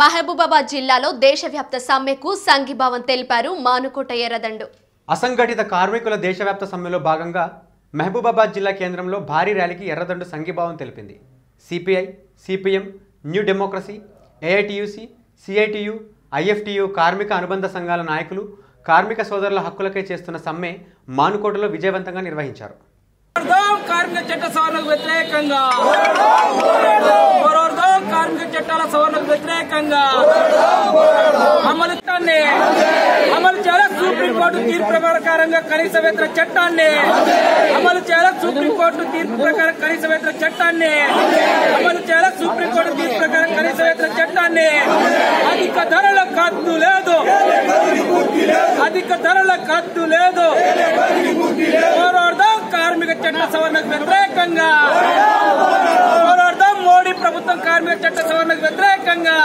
మహబూబాబాద్ జిల్లాలో దేశవ్యాప్త సమ్మెకు సంఘీభావం తెలిపారు మానుకోట ఎర్రదండు. అసంఘటిత కార్మికుల దేశవ్యాప్త సమ్మెలో భాగంగా మహబూబాబాద్ జిల్లా కేంద్రంలో భారీ ర్యాలీకి ఎర్రదండు సంఘీభావం తెలిపింది. CPI CPM new democracy AITUC CITU IFTU కార్మిక అనుబంధ సంఘాల నాయకులు కార్మిక సోదరుల హక్కులకై చేస్తున్న సమ్మె మానుకోటలో విజయవంతంగా నిర్వహించారు. కార్మిక చట్ట సవరణకు వ్యతిరేకంగా పోరాడదాం కార్మిక చట్టాల సవరణకు వ్యతిరేకంగా అమలు అమలు చేయాలి? సుప్రీంకోర్టు తీర్పు ప్రకారంగా కనీస వేతన చట్టాన్ని అమలు చేయాలి? సుప్రీంకోర్టు తీర్పు ప్రకారం కనీస వేతన చట్టాన్ని అమలు చేయాలి? సుప్రీంకోర్టు తీర్పు ప్రకారం కనీస వేతన చట్టాన్ని అధిక ధరల కద్దు లేదు. అధిక ధరల కద్దు లేదు. పోరాడదాం. కార్మిక చట్ట సవరణకు వ్యతిరేకంగా పోరాడదాం మోడీ ప్రభుత్వం కార్మిక చట్ట సవరణకు వ్యతిరేకంగా